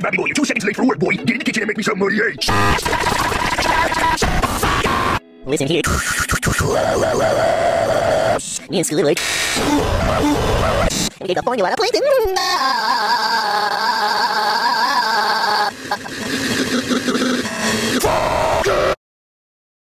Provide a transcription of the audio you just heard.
right, Bobby boy. You're two seconds late for work, boy. Get in the kitchen and make me some money, hey. Listen here. Me and Scooter like... We get the formula to play